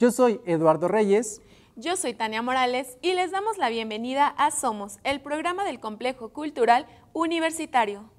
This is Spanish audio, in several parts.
Yo soy Eduardo Reyes. Yo soy Tania Morales y les damos la bienvenida a Somos, el programa del Complejo Cultural Universitario.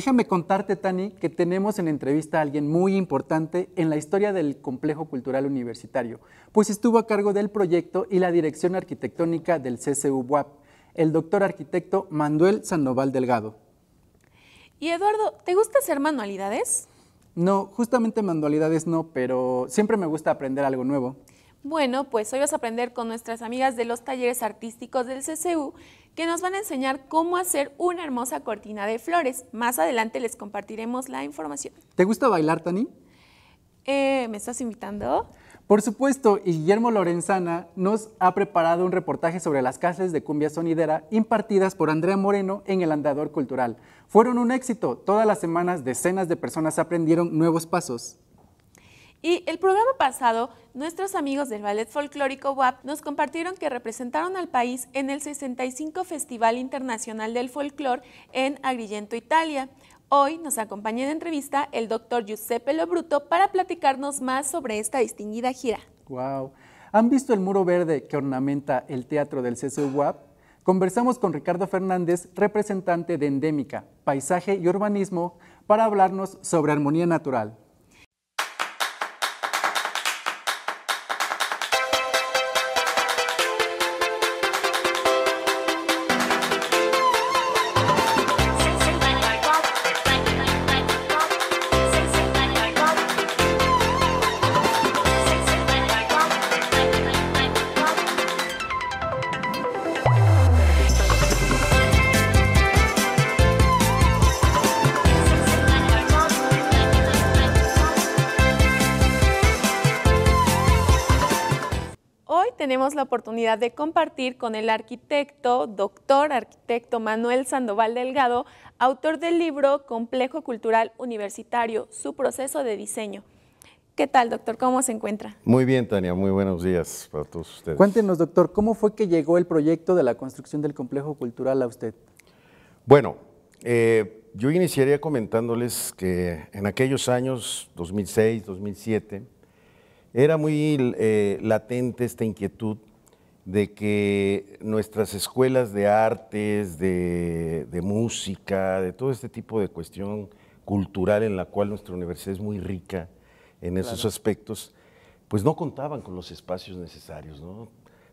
Déjame contarte, Tani, que tenemos en entrevista a alguien muy importante en la historia del Complejo Cultural Universitario, pues estuvo a cargo del proyecto y la dirección arquitectónica del CCU BUAP, el doctor arquitecto Manuel Sandoval Delgado. Y Eduardo, ¿te gusta hacer manualidades? No, justamente manualidades no, pero siempre me gusta aprender algo nuevo. Bueno, pues hoy vas a aprender con nuestras amigas de los talleres artísticos del CCU que nos van a enseñar cómo hacer una hermosa cortina de flores. Más adelante les compartiremos la información. ¿Te gusta bailar, Tani? Eh, ¿Me estás invitando? Por supuesto, y Guillermo Lorenzana nos ha preparado un reportaje sobre las clases de cumbia sonidera impartidas por Andrea Moreno en el Andador Cultural. Fueron un éxito. Todas las semanas decenas de personas aprendieron nuevos pasos. Y el programa pasado, nuestros amigos del Ballet Folclórico WAP nos compartieron que representaron al país en el 65 Festival Internacional del Folclor en Agrigento, Italia. Hoy nos acompaña en entrevista el doctor Giuseppe Lobruto para platicarnos más sobre esta distinguida gira. Wow. ¿Han visto el muro verde que ornamenta el teatro del CCU WAP? Conversamos con Ricardo Fernández, representante de Endémica, Paisaje y Urbanismo, para hablarnos sobre armonía natural. Oportunidad de compartir con el arquitecto, doctor arquitecto Manuel Sandoval Delgado, autor del libro Complejo Cultural Universitario, su proceso de diseño. ¿Qué tal, doctor? ¿Cómo se encuentra? Muy bien, Tania. Muy buenos días para todos ustedes. Cuéntenos, doctor, ¿cómo fue que llegó el proyecto de la construcción del complejo cultural a usted? Bueno, eh, yo iniciaría comentándoles que en aquellos años, 2006, 2007, era muy eh, latente esta inquietud de que nuestras escuelas de artes, de, música, de todo este tipo de cuestión cultural en la cual nuestra universidad es muy rica en esos aspectos, pues no contaban con los espacios necesarios. ¿no?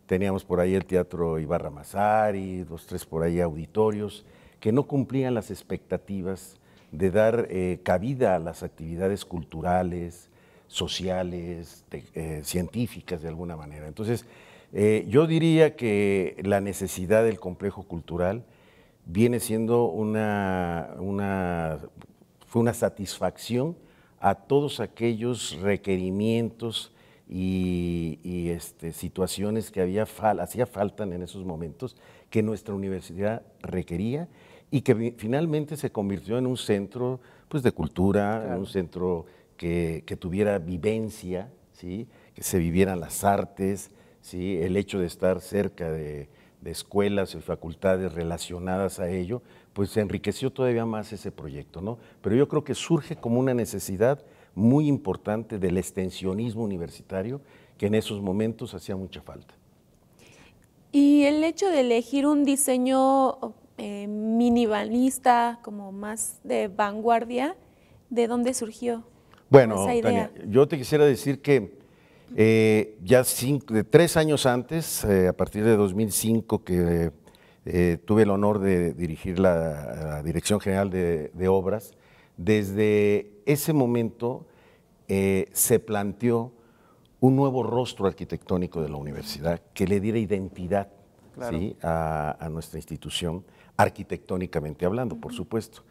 Teníamos por ahí el Teatro Ibarra Mazari, dos, tres por ahí auditorios, que no cumplían las expectativas de dar eh, cabida a las actividades culturales, sociales, eh, científicas de alguna manera. Entonces, eh, yo diría que la necesidad del complejo cultural viene siendo una, una, fue una satisfacción a todos aquellos requerimientos y, este, situaciones que había hacía falta en esos momentos que nuestra universidad requería y que finalmente se convirtió en un centro pues, de cultura, en un centro que, tuviera vivencia, ¿sí? que se vivieran las artes, ¿sí? el hecho de estar cerca de, escuelas y facultades relacionadas a ello, pues se enriqueció todavía más ese proyecto. ¿no? Pero yo creo que surge como una necesidad muy importante del extensionismo universitario que en esos momentos hacía mucha falta. Y el hecho de elegir un diseño eh, minimalista, como más de vanguardia, ¿de dónde surgió? Bueno, Tania, yo te quisiera decir que eh, ya de tres años antes, eh, a partir de 2005, que eh, tuve el honor de dirigir la, Dirección General de, Obras, desde ese momento se planteó un nuevo rostro arquitectónico de la universidad que le diera identidad a, nuestra institución, arquitectónicamente hablando, por supuesto.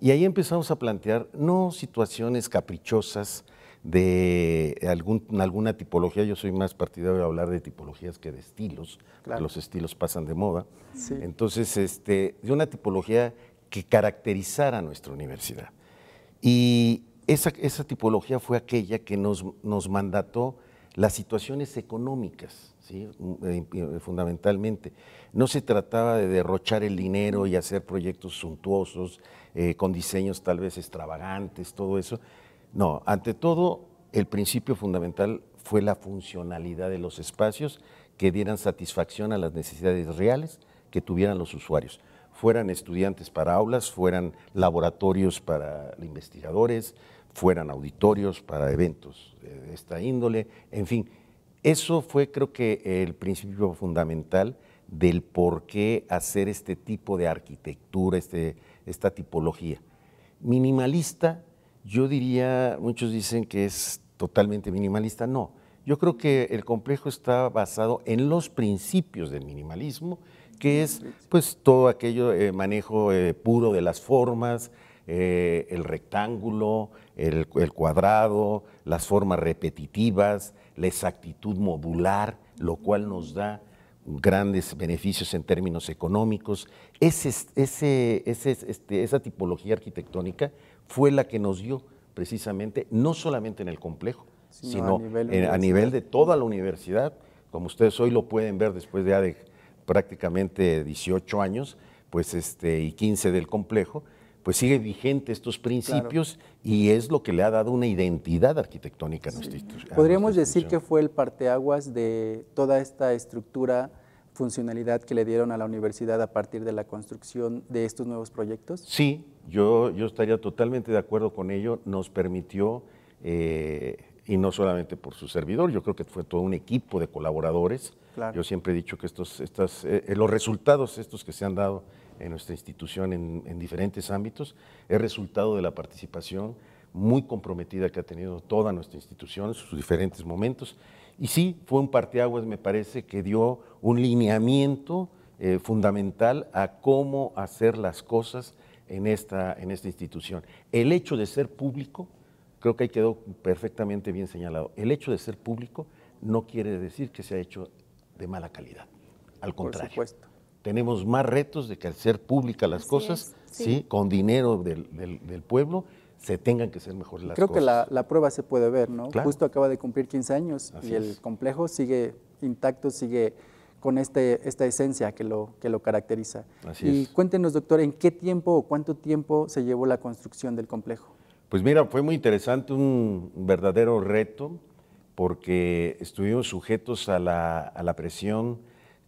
Y ahí empezamos a plantear no situaciones caprichosas de algún, alguna tipología, yo soy más partidario de hablar de tipologías que de estilos, los estilos pasan de moda. Entonces, este, de una tipología que caracterizara nuestra universidad. Y esa, esa tipología fue aquella que nos, nos mandató las situaciones económicas, ¿sí? Eh, eh, fundamentalmente. No se trataba de derrochar el dinero y hacer proyectos suntuosos, eh, con diseños tal vez extravagantes, todo eso. No, ante todo, el principio fundamental fue la funcionalidad de los espacios que dieran satisfacción a las necesidades reales que tuvieran los usuarios. Fueran estudiantes para aulas, fueran laboratorios para investigadores, fueran auditorios para eventos de esta índole, en fin. Eso fue creo que el principio fundamental del por qué hacer este tipo de arquitectura, este, esta tipología. Minimalista, yo diría, muchos dicen que es totalmente minimalista, no. Yo creo que el complejo está basado en los principios del minimalismo, que es pues todo aquello, eh, manejo eh, puro de las formas, eh, el rectángulo, el, cuadrado, las formas repetitivas, la exactitud modular, lo cual nos da grandes beneficios en términos económicos. Ese, ese, este, esa tipología arquitectónica fue la que nos dio precisamente, no solamente en el complejo, sino, a, nivel de toda la universidad, como ustedes hoy lo pueden ver después de, de prácticamente 18 años pues este, y 15 del complejo, pues sigue vigente estos principios y es lo que le ha dado una identidad arquitectónica a nuestra institución. Podríamos decir que fue el parteaguas de toda esta estructura, funcionalidad que le dieron a la universidad a partir de la construcción de estos nuevos proyectos. Sí, yo, yo estaría totalmente de acuerdo con ello. Nos permitió, eh, y no solamente por su servidor, yo creo que fue todo un equipo de colaboradores. Yo siempre he dicho que estos, estas, eh, los resultados estos que se han dado en nuestra institución en, diferentes ámbitos, es resultado de la participación muy comprometida que ha tenido toda nuestra institución en sus diferentes momentos. Y sí, fue un parteaguas, me parece, que dio un lineamiento eh, fundamental a cómo hacer las cosas en esta, en esta institución. El hecho de ser público, creo que ahí quedó perfectamente bien señalado, el hecho de ser público no quiere decir que se ha hecho de mala calidad. Al contrario. Por supuesto tenemos más retos de que al ser públicas las cosas, sí. con dinero del, pueblo, se tengan que ser mejores las cosas. Creo que la, prueba se puede ver, ¿no? Justo acaba de cumplir 15 años y el complejo sigue intacto, sigue con este, esta esencia que lo, que lo caracteriza. Así y cuéntenos, doctor, ¿en qué tiempo o cuánto tiempo se llevó la construcción del complejo? Pues mira, fue muy interesante, un verdadero reto, porque estuvimos sujetos a la, a la presión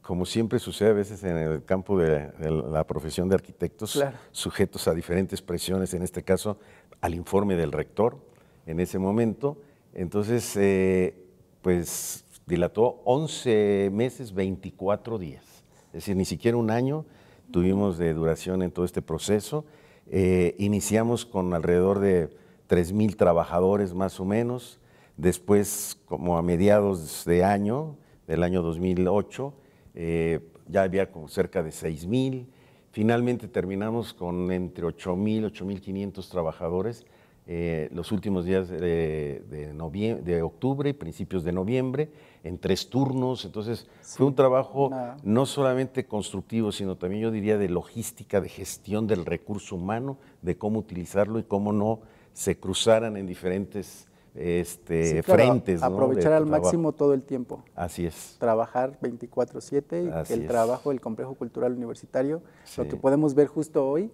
como siempre sucede a veces en el campo de, la profesión de arquitectos, sujetos a diferentes presiones, en este caso al informe del rector en ese momento. Entonces, eh, pues dilató 11 meses, 24 días. Es decir, ni siquiera un año tuvimos de duración en todo este proceso. Eh, iniciamos con alrededor de 3.000 trabajadores más o menos. Después, como a mediados de año, del año 2008, eh, ya había como cerca de 6 mil. Finalmente terminamos con entre 8 mil, 8 mil 500 trabajadores eh, los últimos días de, de, octubre y principios de noviembre, en tres turnos. Entonces, fue un trabajo no solamente constructivo, sino también yo diría de logística, de gestión del recurso humano, de cómo utilizarlo y cómo no se cruzaran en diferentes este, frentes. Aprovechar al máximo todo el tiempo. Así es. Trabajar 24/7 y el trabajo del complejo cultural universitario, lo que podemos ver justo hoy,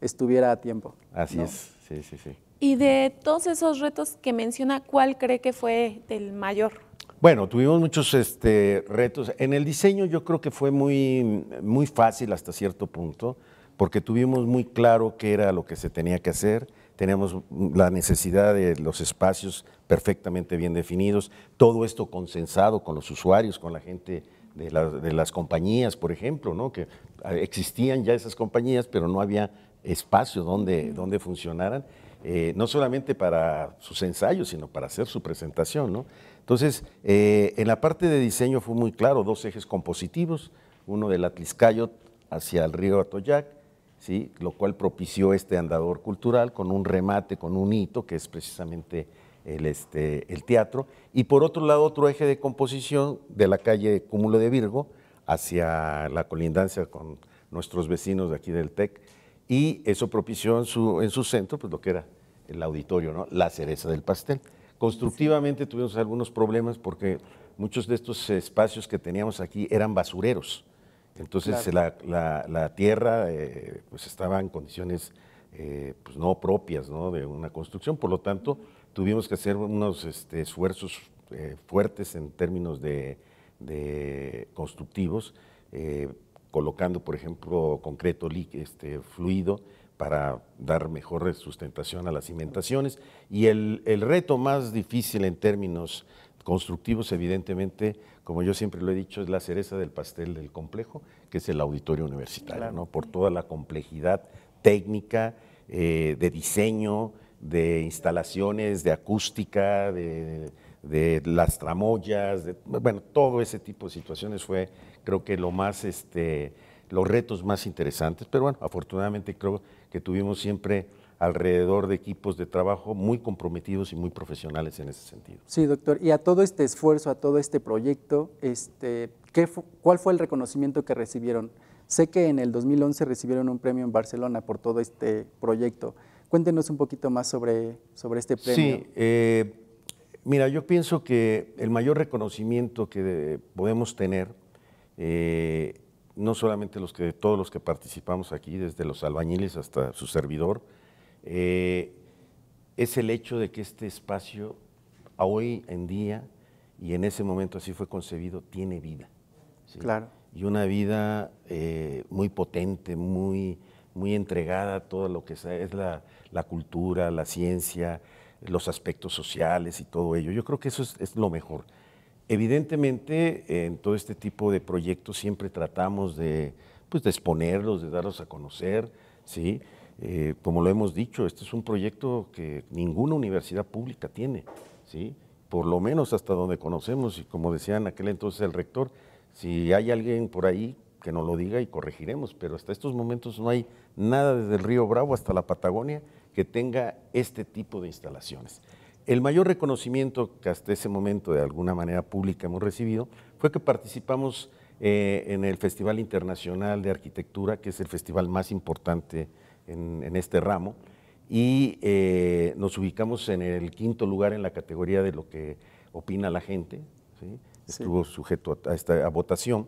estuviera a tiempo. Así es, sí, sí, sí. Y de todos esos retos que menciona, ¿cuál cree que fue el mayor? Bueno, tuvimos muchos este, retos. En el diseño yo creo que fue muy, muy fácil hasta cierto punto, porque tuvimos muy claro qué era lo que se tenía que hacer tenemos la necesidad de los espacios perfectamente bien definidos, todo esto consensado con los usuarios, con la gente de, las compañías, por ejemplo, ¿no? que ah, existían ya esas compañías, pero no había espacio donde, donde funcionaran, eh, no solamente para sus ensayos, sino para hacer su presentación. ¿no? Entonces, eh, en la parte de diseño fue muy claro, dos ejes compositivos, uno del Atliscayot hacia el río Atoyac, ¿sí? lo cual propició este andador cultural con un remate, con un hito, que es precisamente el, este, el teatro. Y por otro lado, otro eje de composición de la calle Cúmulo de Virgo hacia la colindancia con nuestros vecinos de aquí del TEC. Y eso propició en su, en su centro pues, lo que era el auditorio, ¿no? la cereza del pastel. Constructivamente tuvimos algunos problemas porque muchos de estos espacios que teníamos aquí eran basureros. Entonces la, tierra eh, pues estaba en condiciones eh, pues no propias ¿no? de una construcción, por lo tanto tuvimos que hacer unos este, esfuerzos eh, fuertes en términos de, constructivos, colocando por ejemplo concreto este, fluido para dar mejor sustentación a las cimentaciones. Y el, el reto más difícil en términos constructivos, evidentemente, como yo siempre lo he dicho, es la cereza del pastel del complejo, que es el auditorio universitario, ¿no? por toda la complejidad técnica, eh, de diseño, de instalaciones, de acústica, de, las tramoyas, bueno, todo ese tipo de situaciones fue, creo que lo más, este, los retos más interesantes, pero bueno, afortunadamente creo que tuvimos siempre alrededor de equipos de trabajo muy comprometidos y muy profesionales en ese sentido. Sí, doctor. Y a todo este esfuerzo, a todo este proyecto, este, ¿qué ¿cuál fue el reconocimiento que recibieron? Sé que en el 2011 recibieron un premio en Barcelona por todo este proyecto. Cuéntenos un poquito más sobre, sobre este premio. Sí, eh, mira, yo pienso que el mayor reconocimiento que podemos tener, eh, no solamente los que, todos los que participamos aquí, desde los albañiles hasta su servidor, eh, es el hecho de que este espacio hoy en día y en ese momento así fue concebido, tiene vida. Claro. Y una vida eh, muy potente, muy, muy entregada a todo lo que es la, cultura, la ciencia, los aspectos sociales y todo ello. Yo creo que eso es, lo mejor. Evidentemente, en todo este tipo de proyectos siempre tratamos de, pues, de exponerlos, de darlos a conocer, ¿sí? Eh, como lo hemos dicho, este es un proyecto que ninguna universidad pública tiene, ¿sí? por lo menos hasta donde conocemos, y como decía en aquel entonces el rector, si hay alguien por ahí que nos lo diga y corregiremos, pero hasta estos momentos no hay nada desde el río Bravo hasta la Patagonia que tenga este tipo de instalaciones. El mayor reconocimiento que hasta ese momento de alguna manera pública hemos recibido fue que participamos eh, en el Festival Internacional de Arquitectura, que es el festival más importante en, este ramo. Y eh, nos ubicamos en el quinto lugar en la categoría de lo que opina la gente, estuvo sujeto a, esta votación.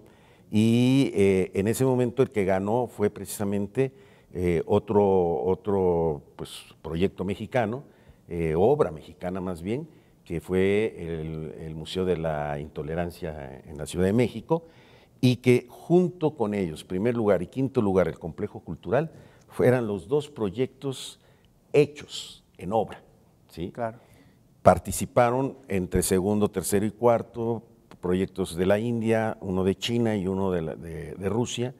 Y eh, en ese momento el que ganó fue precisamente eh, otro, otro pues, proyecto mexicano, obra mexicana más bien, que fue el, el, Museo de la Intolerancia en la Ciudad de México y que junto con ellos, primer lugar y quinto lugar, el complejo cultural, fueran los dos proyectos hechos en obra. ¿sí? Claro. Participaron entre segundo, tercero y cuarto proyectos de la India, uno de China y uno de, Rusia,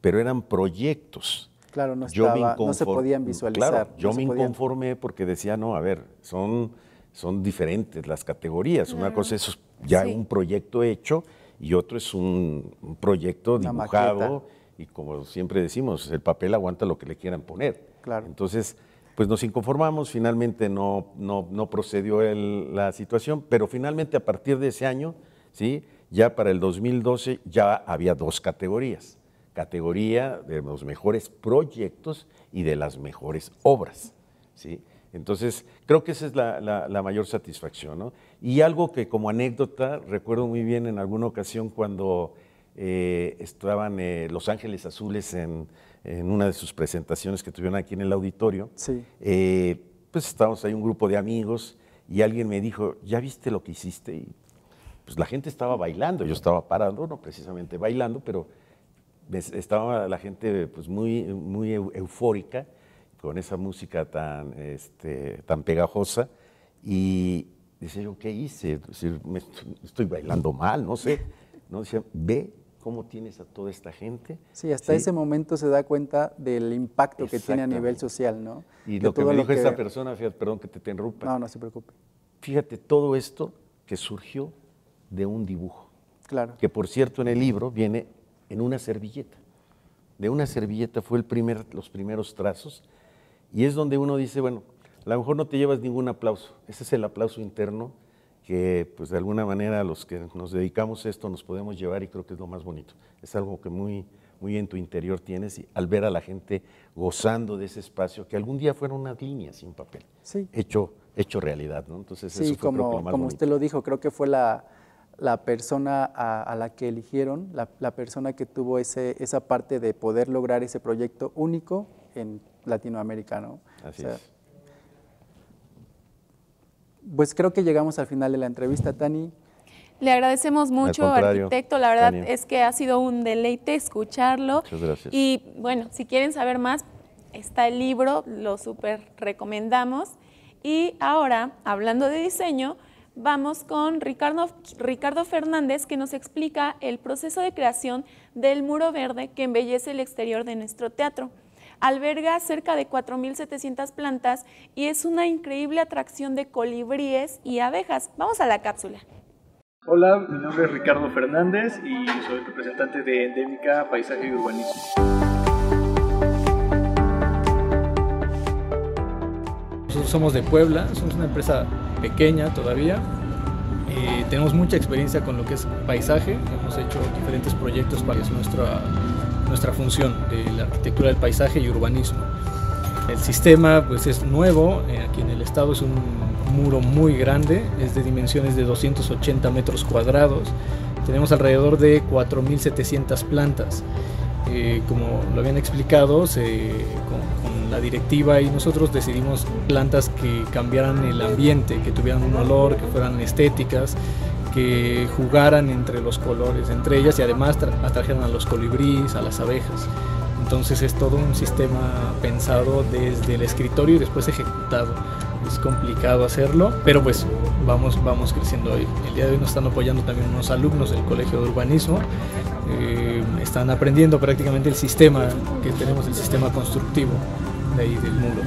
pero eran proyectos. Claro, no, no se podían visualizar. Claro, yo me inconformé porque decía, no, a ver, son, son diferentes las categorías. Una cosa es ya un proyecto hecho y otro es un, proyecto dibujado y como siempre decimos, el papel aguanta lo que le quieran poner. Claro. Entonces, pues nos inconformamos, finalmente no, no, procedió la situación, pero finalmente a partir de ese año, ¿sí? ya para el 2012 ya había dos categorías, categoría de los mejores proyectos y de las mejores obras. ¿sí? Entonces, creo que esa es la, la mayor satisfacción. ¿no? Y algo que como anécdota, recuerdo muy bien en alguna ocasión cuando eh, estaban eh, Los Ángeles Azules en, una de sus presentaciones que tuvieron aquí en el auditorio. Sí. Eh, pues estábamos ahí un grupo de amigos y alguien me dijo, ¿ya viste lo que hiciste? Y pues la gente estaba bailando, yo estaba parando, no precisamente bailando, pero estaba la gente pues muy, muy eufórica con esa música tan, este, tan pegajosa y decía yo, ¿qué hice? estoy bailando mal, no sé. ¿no? Decía, ve cómo tienes a toda esta gente. Sí, hasta ese momento se da cuenta del impacto que tiene a nivel social, ¿no? Y lo que me dijo esta persona, fíjate, perdón que te interrumpa. No, no se preocupe. Fíjate, todo esto que surgió de un dibujo. Claro. Que por cierto en el libro viene en una servilleta. de una servilleta fue el primer, los primeros trazos y es donde uno dice, bueno, a lo mejor no te llevas ningún aplauso, ese es el aplauso interno que pues de alguna manera los que nos dedicamos a esto nos podemos llevar y creo que es lo más bonito. Es algo que muy, muy en tu interior tienes y al ver a la gente gozando de ese espacio que algún día fueron unas líneas sin papel, hecho, hecho realidad. ¿no? Entonces, sí, eso como, como usted lo dijo, creo que fue la, la persona a, la que eligieron, la, la, persona que tuvo ese, esa parte de poder lograr ese proyecto único en Latinoamérica. ¿no? Así es. Pues creo que llegamos al final de la entrevista, Tani. Le agradecemos mucho, arquitecto. La verdad es que ha sido un deleite escucharlo. Muchas gracias. Y bueno, si quieren saber más, está el libro, lo súper recomendamos. Y ahora, hablando de diseño, vamos con Ricardo, Ricardo Fernández, que nos explica el proceso de creación del muro verde que embellece el exterior de nuestro teatro. Alberga cerca de 4.700 plantas y es una increíble atracción de colibríes y abejas. Vamos a la cápsula. Hola, mi nombre es Ricardo Fernández y soy representante de Endémica Paisaje y Urbanismo. Nosotros somos de Puebla, somos una empresa pequeña todavía. Eh, tenemos mucha experiencia con lo que es paisaje, hemos hecho diferentes proyectos para nuestra, nuestra función de la arquitectura del paisaje y urbanismo. El sistema pues, es nuevo, eh, aquí en el estado es un muro muy grande, es de dimensiones de 280 metros cuadrados. Tenemos alrededor de 4.700 plantas. Eh, como lo habían explicado, con, con, la directiva y nosotros decidimos plantas que cambiaran el ambiente, que tuvieran un olor, que fueran estéticas, que jugaran entre los colores, entre ellas y además atrajeran a los colibríes, a las abejas. Entonces es todo un sistema pensado desde el escritorio y después ejecutado es complicado hacerlo, pero pues vamos, vamos creciendo hoy. El día de hoy nos están apoyando también unos alumnos del Colegio de Urbanismo, eh, están aprendiendo prácticamente el sistema que tenemos, el sistema constructivo de ahí del muro.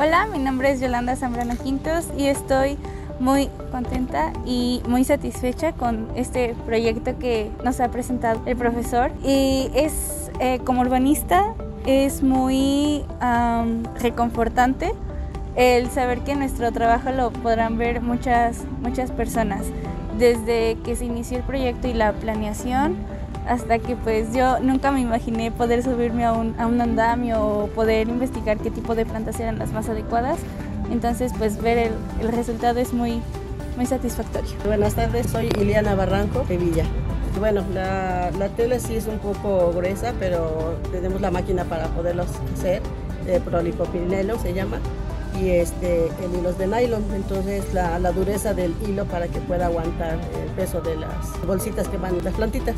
Hola, mi nombre es Yolanda Zambrano Quintos y estoy muy contenta y muy satisfecha con este proyecto que nos ha presentado el profesor. Y es, eh, como urbanista, es muy reconfortante el saber que nuestro trabajo lo podrán ver muchas, muchas personas, desde que se inició el proyecto y la planeación hasta que pues yo nunca me imaginé poder subirme a un, a un andamio o poder investigar qué tipo de plantas eran las más adecuadas. Entonces pues ver el, el resultado es muy, muy satisfactorio. Buenas tardes, soy Iliana Barranco de Villa. Bueno, la, la tela sí es un poco gruesa, pero tenemos la máquina para poderlos hacer, de prolipopinelo se llama y este, el hilos de nylon, entonces la, la, dureza del hilo para que pueda aguantar el peso de las bolsitas que van las plantitas.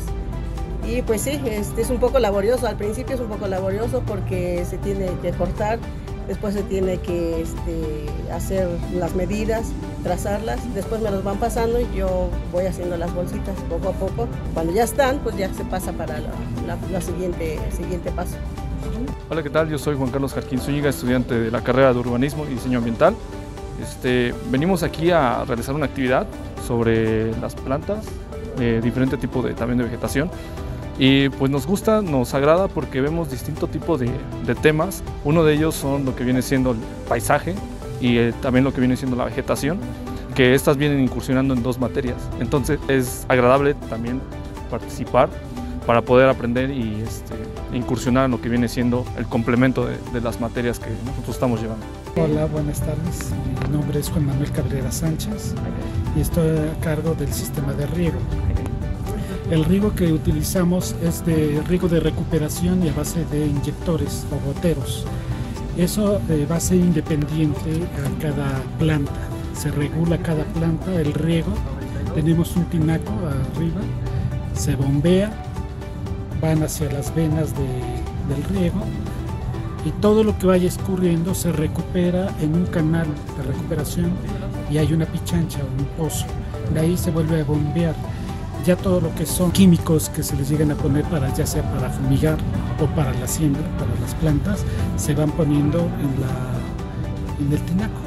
Y pues sí, este es un poco laborioso, al principio es un poco laborioso porque se tiene que cortar, después se tiene que este, hacer las medidas, trazarlas, después me los van pasando y yo voy haciendo las bolsitas poco a poco. Cuando ya están, pues ya se pasa para la, siguiente, siguiente paso. Hola, ¿qué tal? Yo soy Juan Carlos Jarquín Zúñiga, estudiante de la carrera de Urbanismo y Diseño Ambiental. Este, venimos aquí a realizar una actividad sobre las plantas, eh, diferente tipo de, también de vegetación. Y pues nos gusta, nos agrada porque vemos distintos tipos de, de, temas. Uno de ellos son lo que viene siendo el paisaje y eh, también lo que viene siendo la vegetación, que estas vienen incursionando en dos materias. Entonces es agradable también participar para poder aprender y este, incursionar en lo que viene siendo el complemento de, de, las materias que nosotros estamos llevando. Hola, buenas tardes. Mi nombre es Juan Manuel Cabrera Sánchez y estoy a cargo del sistema de riego. El riego que utilizamos es de riego de recuperación y a base de inyectores o goteros. Eso de base independiente a cada planta. Se regula cada planta el riego. Tenemos un tinaco arriba, se bombea van hacia las venas de, del riego y todo lo que vaya escurriendo se recupera en un canal de recuperación y hay una pichancha o un pozo. De ahí se vuelve a bombear. Ya todo lo que son químicos que se les llegan a poner para ya sea para fumigar o para la siembra, para las plantas, se van poniendo en, la, en el tinaco.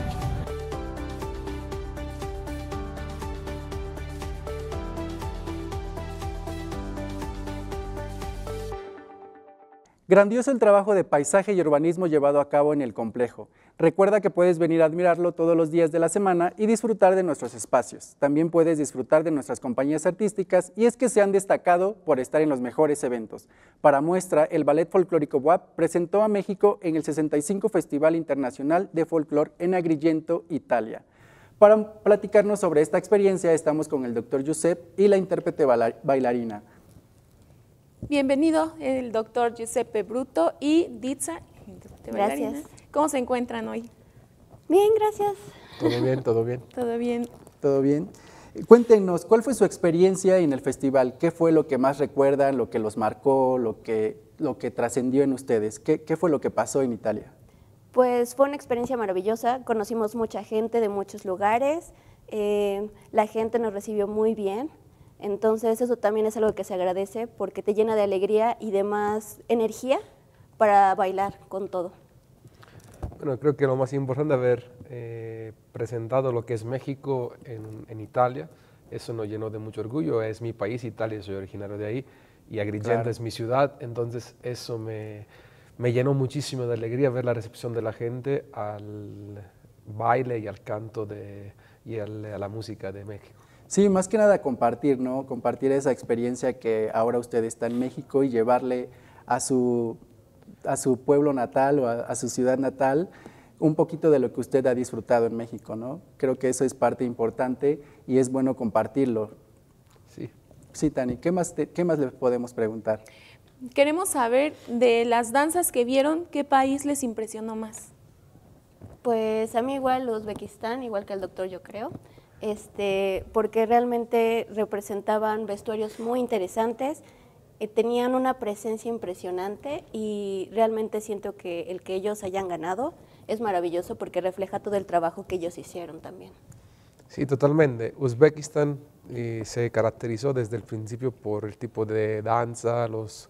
Grandioso el trabajo de paisaje y urbanismo llevado a cabo en el complejo. Recuerda que puedes venir a admirarlo todos los días de la semana y disfrutar de nuestros espacios. También puedes disfrutar de nuestras compañías artísticas y es que se han destacado por estar en los mejores eventos. Para muestra, el Ballet Folclórico WAP presentó a México en el 65 Festival Internacional de Folclor en Agrigento, Italia. Para platicarnos sobre esta experiencia estamos con el doctor Josep y la intérprete bailarina. Bienvenido el doctor Giuseppe Bruto y Ditza. Gracias. ¿Cómo se encuentran hoy? Bien, gracias. Todo bien, todo bien. Todo bien. Todo bien. Cuéntenos, ¿cuál fue su experiencia en el festival? ¿Qué fue lo que más recuerdan, lo que los marcó, lo que, lo que trascendió en ustedes? ¿Qué, ¿Qué fue lo que pasó en Italia? Pues fue una experiencia maravillosa, conocimos mucha gente de muchos lugares, eh, la gente nos recibió muy bien, entonces eso también es algo que se agradece porque te llena de alegría y de más energía para bailar con todo. Bueno, creo que lo más importante es haber eh, presentado lo que es México en, Italia. Eso nos llenó de mucho orgullo. Es mi país, Italia, soy originario de ahí y Agrigento es mi ciudad. Entonces eso me, me llenó muchísimo de alegría ver la recepción de la gente al baile y al canto de, y a la música de México. Sí, más que nada compartir, ¿no? Compartir esa experiencia que ahora usted está en México y llevarle a su, a su pueblo natal o a, su ciudad natal un poquito de lo que usted ha disfrutado en México, ¿no? Creo que eso es parte importante y es bueno compartirlo. Sí. Sí, Tani, ¿qué más, qué más le podemos preguntar? Queremos saber de las danzas que vieron, ¿qué país les impresionó más? Pues a mí igual Uzbekistán, igual que el doctor yo creo este, porque realmente representaban vestuarios muy interesantes, eh, tenían una presencia impresionante y realmente siento que el que ellos hayan ganado es maravilloso porque refleja todo el trabajo que ellos hicieron también. Sí, totalmente. Uzbekistán eh, se caracterizó desde el principio por el tipo de danza, los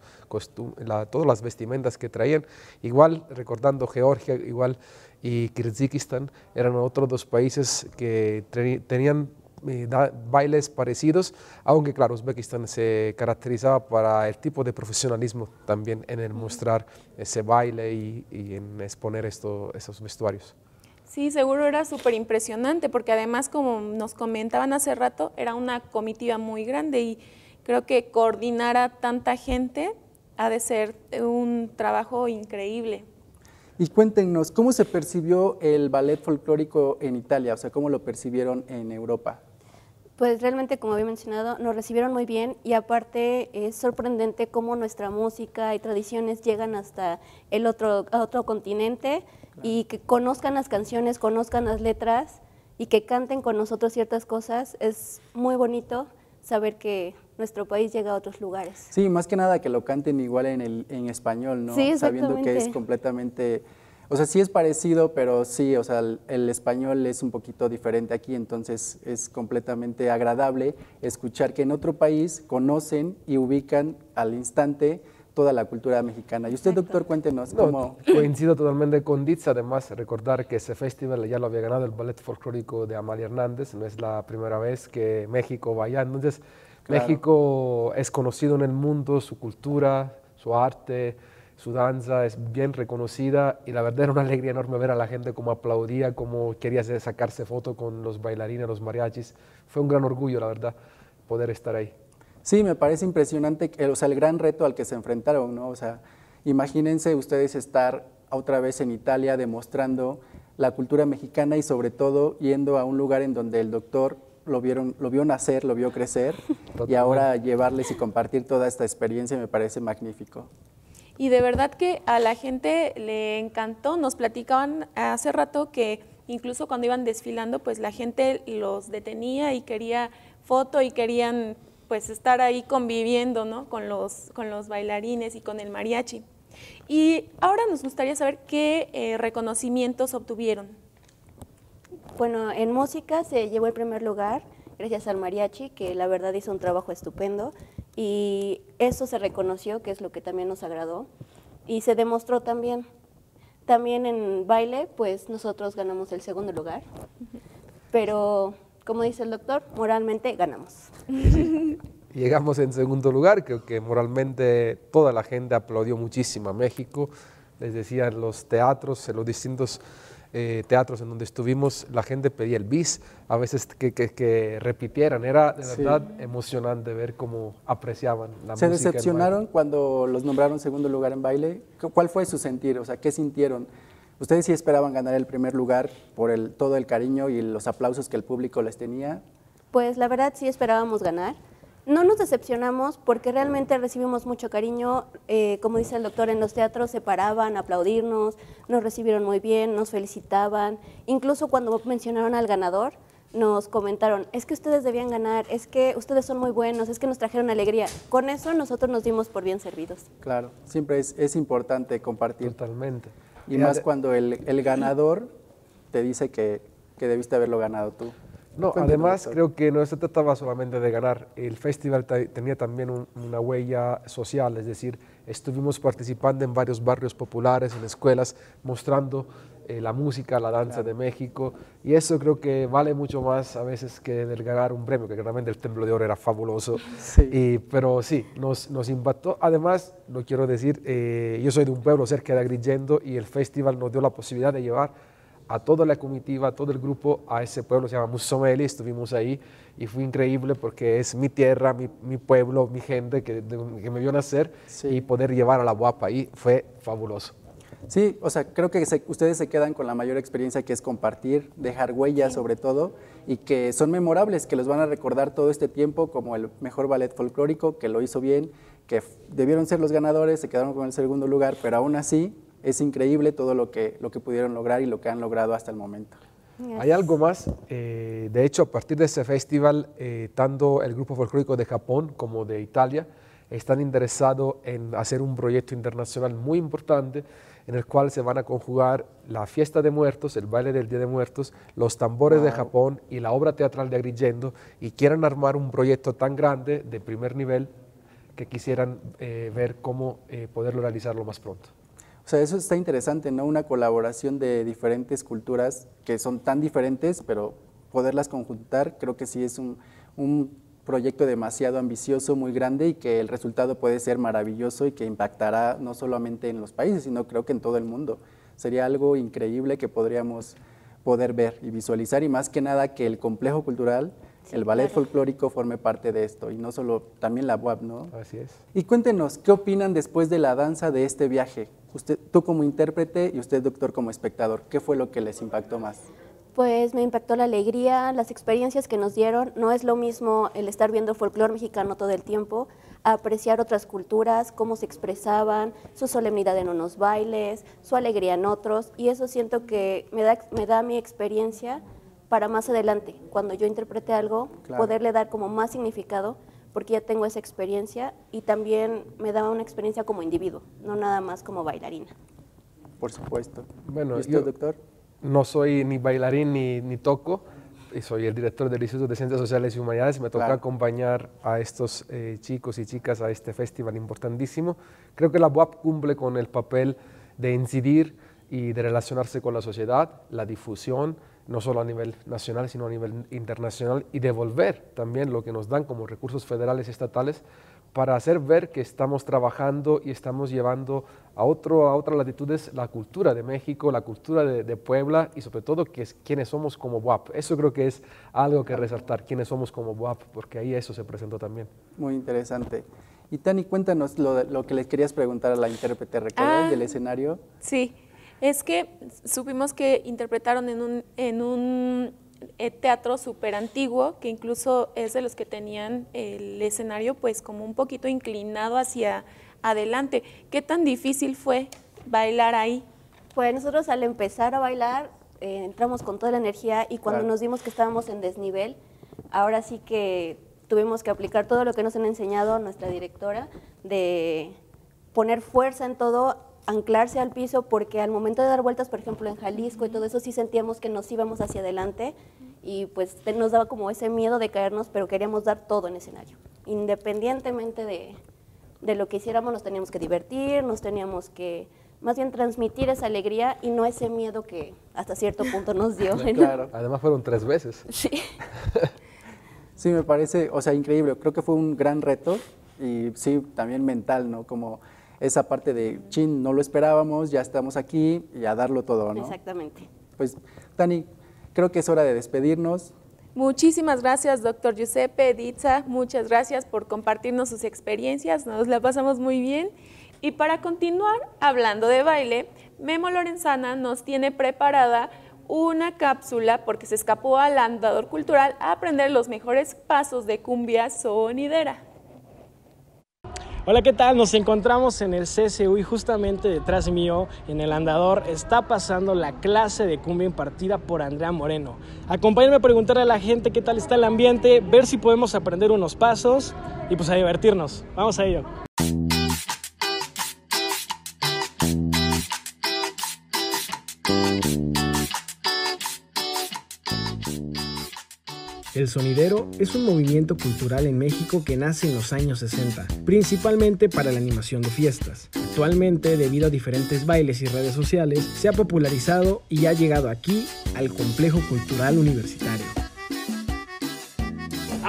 todas las vestimentas que traían. Igual, recordando Georgia, igual y Kirguistán eran otros dos países que tenían eh, bailes parecidos, aunque claro, Uzbekistán se caracterizaba para el tipo de profesionalismo también en el mostrar ese baile y, en exponer esto, esos vestuarios. Sí, seguro era súper impresionante, porque además, como nos comentaban hace rato, era una comitiva muy grande y creo que coordinar a tanta gente ha de ser un trabajo increíble. Y cuéntenos, ¿cómo se percibió el ballet folclórico en Italia? O sea, ¿cómo lo percibieron en Europa? Pues realmente, como había mencionado, nos recibieron muy bien y aparte es sorprendente cómo nuestra música y tradiciones llegan hasta el otro, otro continente y que conozcan las canciones, conozcan las letras y que canten con nosotros ciertas cosas. Es muy bonito saber que nuestro país llega a otros lugares. Sí, más que nada que lo canten igual en, el, en español, ¿no? Sí, Sabiendo que es completamente, o sea, sí es parecido, pero sí, o sea, el, español es un poquito diferente aquí, entonces es completamente agradable escuchar que en otro país conocen y ubican al instante toda la cultura mexicana. Y usted, doctor, cuéntenos cómo... Coincido totalmente con Ditz, además recordar que ese festival ya lo había ganado el Ballet Folclórico de Amalia Hernández, no es la primera vez que México vaya, entonces México es conocido en el mundo, su cultura, su arte, su danza es bien reconocida y la verdad era una alegría enorme ver a la gente como aplaudía, como quería sacarse foto con los bailarines, los mariachis. Fue un gran orgullo, la verdad, poder estar ahí. Sí, me parece impresionante, o sea, el gran reto al que se enfrentaron, ¿no? O sea, imagínense ustedes estar otra vez en Italia demostrando la cultura mexicana y sobre todo yendo a un lugar en donde el doctor lo, vieron, lo vio nacer, lo vio crecer y ahora llevarles y compartir toda esta experiencia me parece magnífico. Y de verdad que a la gente le encantó, nos platicaban hace rato que incluso cuando iban desfilando, pues la gente los detenía y quería foto y querían pues estar ahí conviviendo ¿no? con, los, con los bailarines y con el mariachi. Y ahora nos gustaría saber qué eh, reconocimientos obtuvieron. Bueno, en música se llevó el primer lugar gracias al mariachi, que la verdad hizo un trabajo estupendo y eso se reconoció, que es lo que también nos agradó, y se demostró también. También en baile, pues nosotros ganamos el segundo lugar, pero como dice el doctor, moralmente ganamos. llegamos en segundo lugar, creo que moralmente toda la gente aplaudió muchísimo a México, les decía en los teatros, en los distintos eh, teatros en donde estuvimos, la gente pedía el bis, a veces que, que, repitieran, era de verdad emocionante ver cómo apreciaban la ¿Se música. ¿Se decepcionaron cuando los nombraron segundo lugar en baile? ¿Cuál fue su sentir? O sea, ¿qué sintieron? ¿Ustedes sí esperaban ganar el primer lugar por el, todo el cariño y los aplausos que el público les tenía? Pues la verdad sí esperábamos ganar. No nos decepcionamos porque realmente recibimos mucho cariño. Eh, como dice el doctor, en los teatros se paraban a aplaudirnos, nos recibieron muy bien, nos felicitaban. Incluso cuando mencionaron al ganador, nos comentaron, es que ustedes debían ganar, es que ustedes son muy buenos, es que nos trajeron alegría. Con eso nosotros nos dimos por bien servidos. Claro, siempre es, es importante compartir. Totalmente. Y más cuando el, el ganador te dice que, que debiste haberlo ganado tú. No, además creo que no se trataba solamente de ganar, el festival tenía también una huella social, es decir, estuvimos participando en varios barrios populares, en escuelas, mostrando eh, la música, la danza de México, y eso creo que vale mucho más a veces que del ganar un premio, que realmente el Templo de Oro era fabuloso, sí. pero sí, nos, nos impactó. Además, lo quiero decir, eh, yo soy de un pueblo cerca de Agrigento y el festival nos dio la posibilidad de llevar a toda la comitiva, a todo el grupo, a ese pueblo, se llama Musomeli, estuvimos ahí y fue increíble porque es mi tierra, mi, mi pueblo, mi gente que, que, me vio nacer y poder llevar a la guapa ahí fue fabuloso. Sí, o sea, creo que ustedes se quedan con la mayor experiencia que es compartir, dejar huellas sobre todo, y que son memorables, que los van a recordar todo este tiempo como el mejor ballet folclórico, que lo hizo bien, que debieron ser los ganadores, se quedaron con el segundo lugar, pero aún así es increíble todo lo que, lo que pudieron lograr y lo que han logrado hasta el momento. Hay algo más, eh, de hecho a partir de ese festival, eh, tanto el grupo folclórico de Japón como de Italia están interesados en hacer un proyecto internacional muy importante en el cual se van a conjugar la fiesta de muertos, el baile del Día de Muertos, los tambores de Japón y la obra teatral de Agrigento y quieren armar un proyecto tan grande de primer nivel que quisieran eh, ver cómo poderlo realizarlo más pronto. O sea, eso está interesante, ¿no? Una colaboración de diferentes culturas que son tan diferentes, pero poderlas conjuntar, creo que sí es un, un proyecto demasiado ambicioso, muy grande y que el resultado puede ser maravilloso y que impactará no solamente en los países, sino creo que en todo el mundo. Sería algo increíble que podríamos poder ver y visualizar y más que nada que el complejo cultural el ballet folclórico forme parte de esto y no solo, también la UAP, ¿no? Así es. Y cuéntenos, ¿qué opinan después de la danza de este viaje? Usted, tú como intérprete y usted, doctor, como espectador, ¿qué fue lo que les impactó más? Pues me impactó la alegría, las experiencias que nos dieron. No es lo mismo el estar viendo folclore mexicano todo el tiempo, apreciar otras culturas, cómo se expresaban, su solemnidad en unos bailes, su alegría en otros. Y eso siento que me da, me da mi experiencia para más adelante, cuando yo interprete algo, poderle dar como más significado, porque ya tengo esa experiencia y también me da una experiencia como individuo, no nada más como bailarina. Por supuesto. Bueno, ¿Y usted, doctor? No soy ni bailarín ni, ni toco, y soy el director del Instituto de Ciencias Sociales y Humanidades. Me toca acompañar a estos eh, chicos y chicas a este festival importantísimo. Creo que la UAP cumple con el papel de incidir y de relacionarse con la sociedad, la difusión, no solo a nivel nacional, sino a nivel internacional, y devolver también lo que nos dan como recursos federales y estatales para hacer ver que estamos trabajando y estamos llevando a, otro, a otras latitudes la cultura de México, la cultura de, Puebla y sobre todo que es, quiénes somos como WAP. Eso creo que es algo que resaltar, quiénes somos como WAP, porque ahí eso se presentó también. Muy interesante. Y Tani, cuéntanos lo, lo que les querías preguntar a la intérprete, ¿recuerdas ah, del escenario? Sí, es que supimos que interpretaron en un, en un teatro súper antiguo, que incluso es de los que tenían el escenario pues como un poquito inclinado hacia adelante. ¿Qué tan difícil fue bailar ahí? Pues nosotros al empezar a bailar eh, entramos con toda la energía y cuando nos dimos que estábamos en desnivel, ahora sí que tuvimos que aplicar todo lo que nos han enseñado nuestra directora de poner fuerza en todo anclarse al piso porque al momento de dar vueltas, por ejemplo, en Jalisco y todo eso, sí sentíamos que nos íbamos hacia adelante y pues nos daba como ese miedo de caernos, pero queríamos dar todo en escenario. Independientemente de, de lo que hiciéramos, nos teníamos que divertir, nos teníamos que más bien transmitir esa alegría y no ese miedo que hasta cierto punto nos dio. Claro. Además fueron tres veces. Sí. Sí, me parece, o sea, increíble. Creo que fue un gran reto y sí, también mental, ¿no? Como esa parte de, chin, no lo esperábamos, ya estamos aquí y a darlo todo, ¿no? Exactamente. Pues, Dani, creo que es hora de despedirnos. Muchísimas gracias, doctor Giuseppe Ditza. Muchas gracias por compartirnos sus experiencias. Nos la pasamos muy bien. Y para continuar hablando de baile, Memo Lorenzana nos tiene preparada una cápsula porque se escapó al andador cultural a aprender los mejores pasos de cumbia sonidera. Hola, ¿qué tal? Nos encontramos en el CCU y justamente detrás mío, en el andador, está pasando la clase de cumbia impartida por Andrea Moreno. Acompáñenme a preguntarle a la gente qué tal está el ambiente, ver si podemos aprender unos pasos y pues a divertirnos. Vamos a ello. El sonidero es un movimiento cultural en México que nace en los años 60, principalmente para la animación de fiestas. Actualmente, debido a diferentes bailes y redes sociales, se ha popularizado y ha llegado aquí al complejo cultural universitario.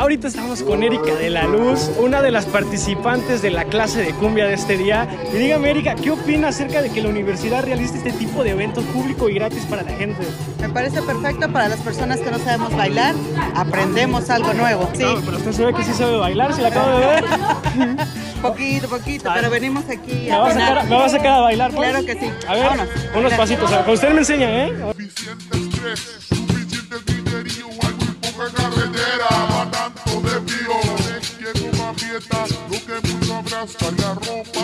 Ahorita estamos con Erika de la Luz, una de las participantes de la clase de cumbia de este día. Y dígame, Erika, ¿qué opina acerca de que la universidad realice este tipo de eventos público y gratis para la gente? Me parece perfecto para las personas que no sabemos bailar, aprendemos algo nuevo. Sí. pero usted sabe que sí sabe bailar, si la acabo de ver. poquito, poquito, pero venimos aquí ¿Me va, a sacar, ¿Me va a sacar a bailar? Pues? Claro que sí. A ver, unos pasitos. Usted me enseña, ¿eh?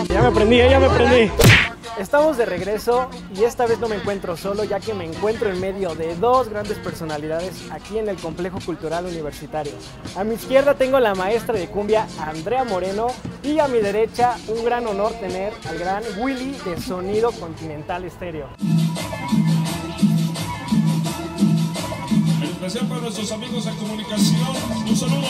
Ya me aprendí, ya me aprendí. Estamos de regreso y esta vez no me encuentro solo ya que me encuentro en medio de dos grandes personalidades aquí en el Complejo Cultural Universitario. A mi izquierda tengo la maestra de cumbia Andrea Moreno y a mi derecha un gran honor tener al gran Willy de Sonido Continental Estéreo. Para nuestros amigos de comunicación, un saludo.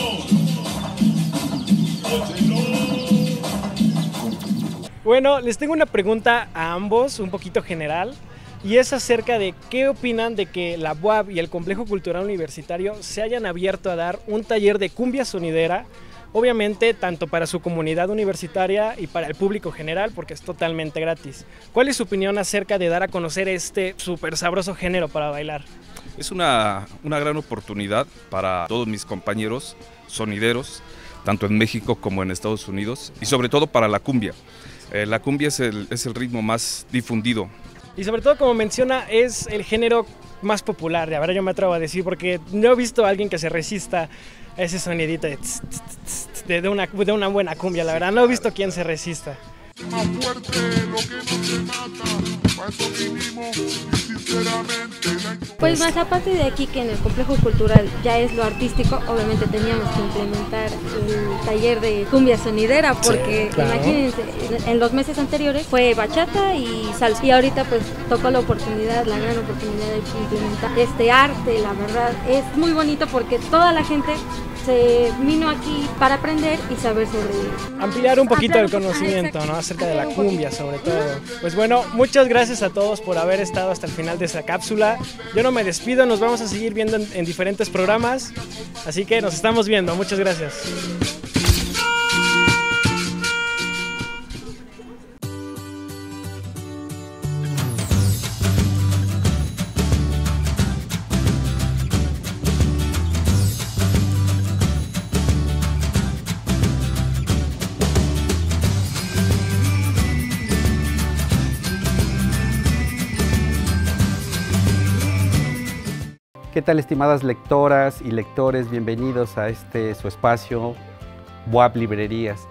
Bueno, les tengo una pregunta a ambos, un poquito general, y es acerca de qué opinan de que la UAB y el Complejo Cultural Universitario se hayan abierto a dar un taller de cumbia sonidera, obviamente tanto para su comunidad universitaria y para el público general, porque es totalmente gratis. ¿Cuál es su opinión acerca de dar a conocer este súper sabroso género para bailar? Es una, una gran oportunidad para todos mis compañeros sonideros, tanto en México como en Estados Unidos, y sobre todo para la cumbia. Eh, la cumbia es el, es el ritmo más difundido. Y sobre todo, como menciona, es el género más popular, de ahora yo me atrevo a decir, porque no he visto a alguien que se resista a ese sonidito de, de, de, una, de una buena cumbia, la verdad, no he visto quién se resista. Más fuerte, lo que no se mata, pues más aparte de aquí que en el complejo cultural ya es lo artístico, obviamente teníamos que implementar el taller de cumbia sonidera porque imagínense, en los meses anteriores fue bachata y salsa y ahorita pues tocó la oportunidad, la gran oportunidad de implementar este arte, la verdad es muy bonito porque toda la gente se vino aquí para aprender y saber sobre ampliar un poquito el conocimiento, ¿no? Acerca de la cumbia sobre todo. Pues bueno, muchas gracias a todos por haber estado hasta el final de esta cápsula. Yo no me despido, nos vamos a seguir viendo en, en diferentes programas, así que nos estamos viendo. Muchas gracias. Estimadas lectoras y lectores? Bienvenidos a este su espacio WAP Librerías.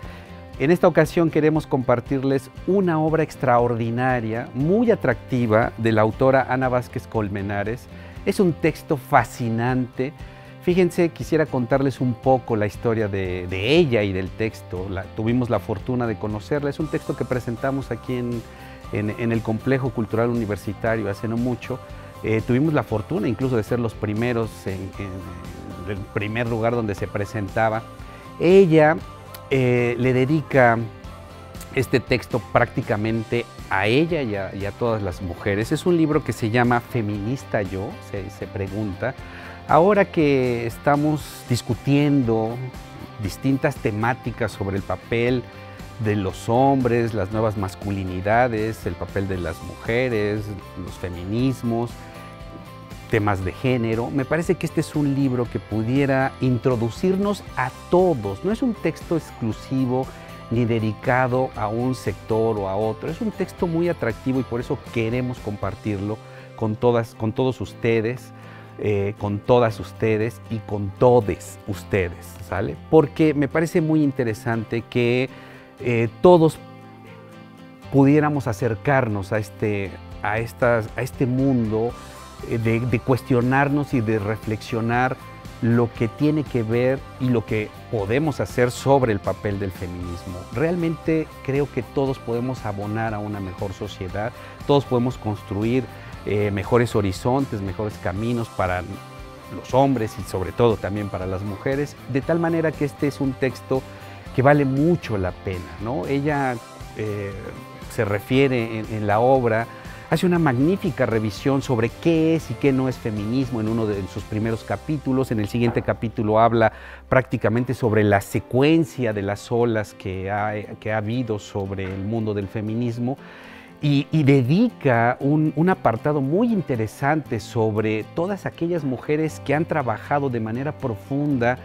En esta ocasión queremos compartirles una obra extraordinaria, muy atractiva, de la autora Ana Vázquez Colmenares. Es un texto fascinante. Fíjense, quisiera contarles un poco la historia de, ella y del texto. La, tuvimos la fortuna de conocerla. Es un texto que presentamos aquí en, en el Complejo Cultural Universitario hace no mucho. Eh, tuvimos la fortuna incluso de ser los primeros en, el primer lugar donde se presentaba. Ella eh, le dedica este texto prácticamente a ella y a, todas las mujeres. Es un libro que se llama Feminista Yo, se pregunta. Ahora que estamos discutiendo distintas temáticas sobre el papel de los hombres, las nuevas masculinidades, el papel de las mujeres, los feminismos, temas de género. Me parece que este es un libro que pudiera introducirnos a todos. No es un texto exclusivo ni dedicado a un sector o a otro. Es un texto muy atractivo y por eso queremos compartirlo con, todas, con todos ustedes, eh, con todas ustedes y con todes ustedes, ¿sale? Porque me parece muy interesante que eh, todos pudiéramos acercarnos a este, a estas, a este mundo eh, de, cuestionarnos y de reflexionar lo que tiene que ver y lo que podemos hacer sobre el papel del feminismo. Realmente creo que todos podemos abonar a una mejor sociedad, todos podemos construir eh, mejores horizontes, mejores caminos para los hombres y sobre todo también para las mujeres, de tal manera que este es un texto que vale mucho la pena. ¿no? Ella eh, se refiere en, la obra, hace una magnífica revisión sobre qué es y qué no es feminismo en uno de sus primeros capítulos. En el siguiente capítulo habla prácticamente sobre la secuencia de las olas que ha, que ha habido sobre el mundo del feminismo. Y, dedica un, un, apartado muy interesante sobre todas aquellas mujeres que han trabajado de manera profunda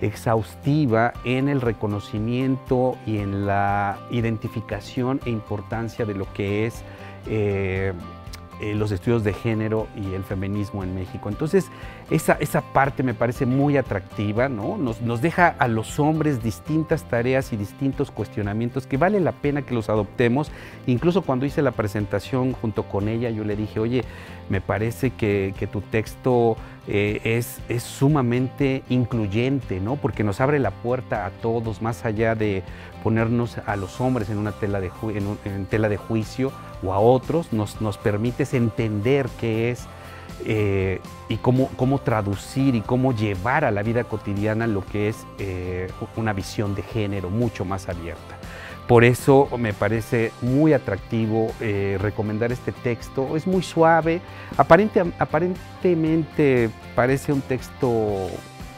exhaustiva en el reconocimiento y en la identificación e importancia de lo que es eh, eh, los estudios de género y el feminismo en México. Entonces, esa, esa parte me parece muy atractiva, ¿no? Nos, nos, deja a los hombres distintas tareas y distintos cuestionamientos que vale la pena que los adoptemos. Incluso cuando hice la presentación junto con ella, yo le dije, oye, me parece que, que tu texto eh, es, es, sumamente incluyente, ¿no? Porque nos abre la puerta a todos, más allá de ponernos a los hombres en una tela de, en, tela de juicio o a otros, nos, nos permite entender qué es eh, y cómo, cómo, traducir y cómo llevar a la vida cotidiana lo que es eh, una visión de género mucho más abierta. Por eso me parece muy atractivo eh, recomendar este texto. Es muy suave, aparentemente parece un texto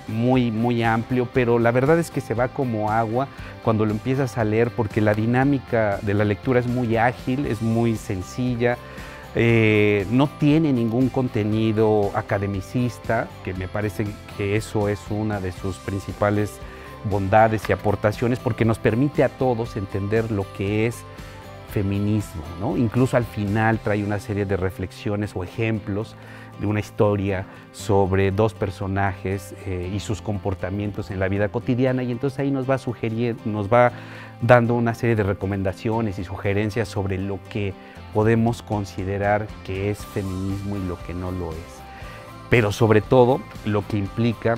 muy, muy amplio, pero la verdad es que se va como agua cuando lo empiezas a leer porque la dinámica de la lectura es muy ágil, es muy sencilla, eh, no tiene ningún contenido academicista, que me parece que eso es una de sus principales bondades y aportaciones porque nos permite a todos entender lo que es feminismo. ¿no? Incluso al final trae una serie de reflexiones o ejemplos de una historia sobre dos personajes eh, y sus comportamientos en la vida cotidiana y entonces ahí nos va sugiriendo, nos va dando una serie de recomendaciones y sugerencias sobre lo que podemos considerar que es feminismo y lo que no lo es. Pero sobre todo lo que implica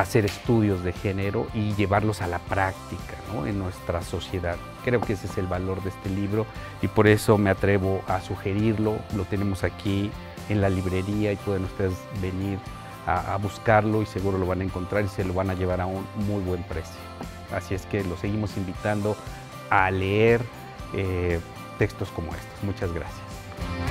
hacer estudios de género y llevarlos a la práctica en nuestra sociedad. Creo que ese es el valor de este libro y por eso me atrevo a sugerirlo. Lo tenemos aquí en la librería y pueden ustedes venir a, buscarlo y seguro lo van a encontrar y se lo van a llevar a un muy buen precio. Así es que lo seguimos invitando a leer eh, textos como estos. Muchas gracias.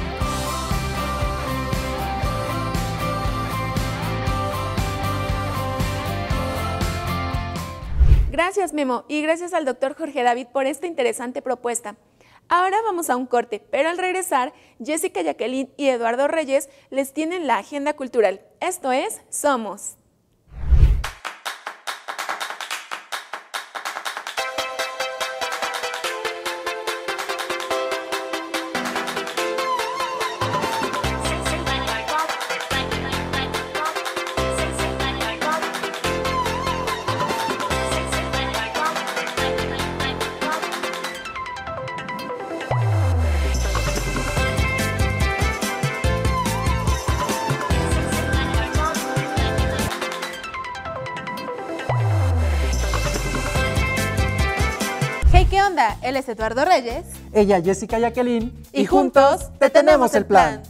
Gracias Memo y gracias al doctor Jorge David por esta interesante propuesta. Ahora vamos a un corte, pero al regresar, Jessica Jacqueline y Eduardo Reyes les tienen la agenda cultural. Esto es Somos. Es Eduardo Reyes. Ella Jessica Jacqueline. Y, juntos te tenemos el plan.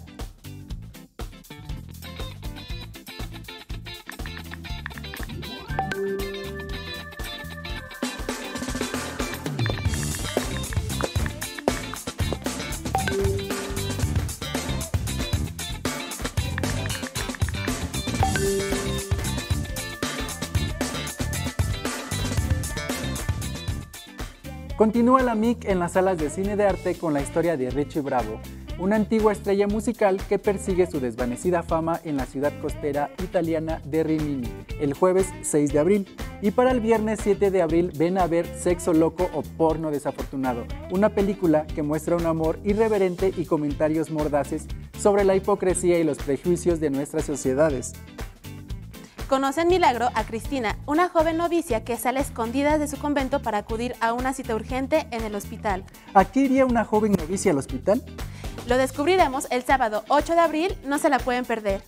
Continúa la MIC en las salas de cine de arte con la historia de Richie Bravo, una antigua estrella musical que persigue su desvanecida fama en la ciudad costera italiana de Rimini, el jueves 6 de abril. Y para el viernes 7 de abril ven a ver Sexo Loco o Porno Desafortunado, una película que muestra un amor irreverente y comentarios mordaces sobre la hipocresía y los prejuicios de nuestras sociedades. Conoce en Milagro a Cristina, una joven novicia que sale escondida de su convento para acudir a una cita urgente en el hospital. ¿A qué iría una joven novicia al hospital? Lo descubriremos el sábado 8 de abril, no se la pueden perder.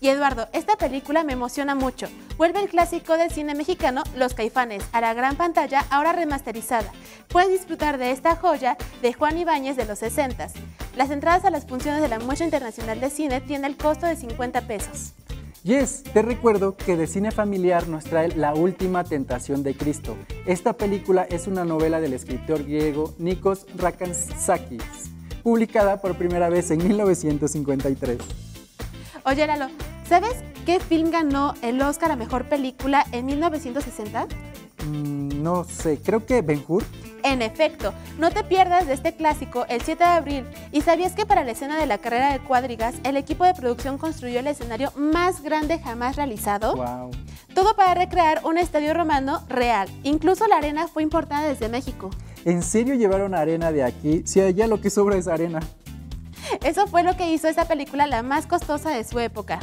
Y Eduardo, esta película me emociona mucho. Vuelve el clásico del cine mexicano Los Caifanes a la gran pantalla, ahora remasterizada. Puedes disfrutar de esta joya de Juan Ibáñez de los 60. Las entradas a las funciones de la Muestra Internacional de Cine tienen el costo de 50 pesos. Yes, te recuerdo que de cine familiar nos trae La Última Tentación de Cristo. Esta película es una novela del escritor griego Nikos Rakantzakis, publicada por primera vez en 1953. Oye, Lalo, ¿sabes qué film ganó el Oscar a Mejor Película en 1960? Mm, no sé, creo que Ben Hur. En efecto, no te pierdas de este clásico el 7 de abril. ¿Y sabías que para la escena de la carrera de cuadrigas, el equipo de producción construyó el escenario más grande jamás realizado? Wow. Todo para recrear un estadio romano real. Incluso la arena fue importada desde México. ¿En serio llevaron arena de aquí? Si allá lo que sobra es arena. Eso fue lo que hizo esta película la más costosa de su época.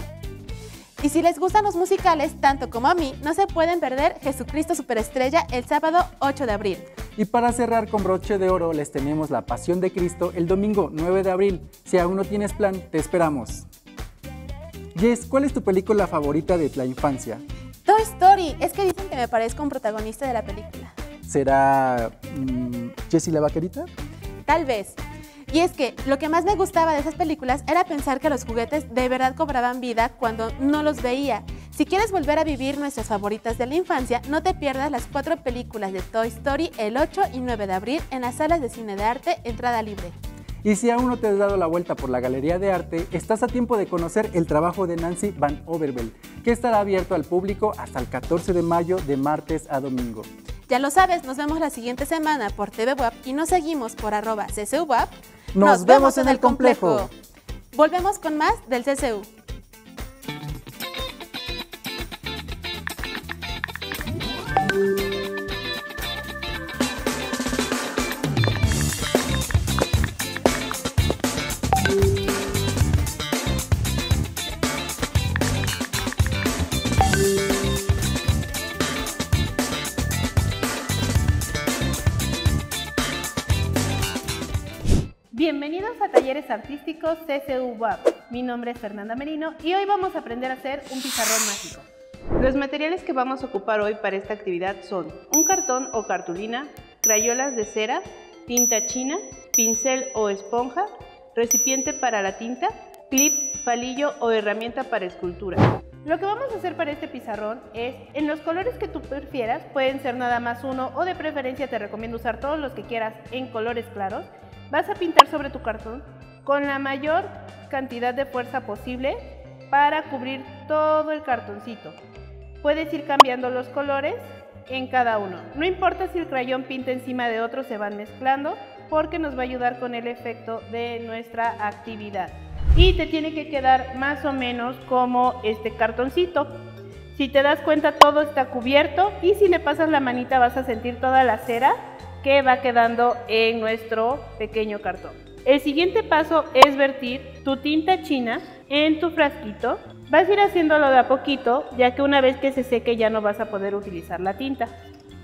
Y si les gustan los musicales, tanto como a mí, no se pueden perder Jesucristo Superestrella el sábado 8 de abril. Y para cerrar con broche de oro, les tenemos La Pasión de Cristo el domingo 9 de abril. Si aún no tienes plan, te esperamos. Jess, ¿cuál es tu película favorita de la infancia? Toy Story. Es que dicen que me parezco un protagonista de la película. ¿Será mm, Jessie la vaquerita? Tal vez. Y es que lo que más me gustaba de esas películas era pensar que los juguetes de verdad cobraban vida cuando no los veía. Si quieres volver a vivir nuestras favoritas de la infancia, no te pierdas las cuatro películas de Toy Story el 8 y 9 de abril en las salas de cine de arte, entrada libre. Y si aún no te has dado la vuelta por la Galería de Arte, estás a tiempo de conocer el trabajo de Nancy Van Overveld, que estará abierto al público hasta el 14 de mayo de martes a domingo. Ya lo sabes, nos vemos la siguiente semana por TV Web y nos seguimos por arroba CCUWAP. Nos, vemos en el complejo. Volvemos con más del CCU. Talleres Artísticos CCU WAP. Mi nombre es Fernanda Merino y hoy vamos a aprender a hacer un pizarrón mágico. Los materiales que vamos a ocupar hoy para esta actividad son un cartón o cartulina, crayolas de cera, tinta china, pincel o esponja, recipiente para la tinta, clip, palillo o herramienta para escultura. Lo que vamos a hacer para este pizarrón es, en los colores que tú prefieras, pueden ser nada más uno o de preferencia te recomiendo usar todos los que quieras en colores claros, vas a pintar sobre tu cartón con la mayor cantidad de fuerza posible para cubrir todo el cartoncito. Puedes ir cambiando los colores en cada uno. No importa si el crayón pinta encima de otro, se van mezclando porque nos va a ayudar con el efecto de nuestra actividad. Y te tiene que quedar más o menos como este cartoncito. Si te das cuenta todo está cubierto y si le pasas la manita vas a sentir toda la cera que va quedando en nuestro pequeño cartón. El siguiente paso es vertir tu tinta china en tu frasquito. Vas a ir haciéndolo de a poquito, ya que una vez que se seque ya no vas a poder utilizar la tinta.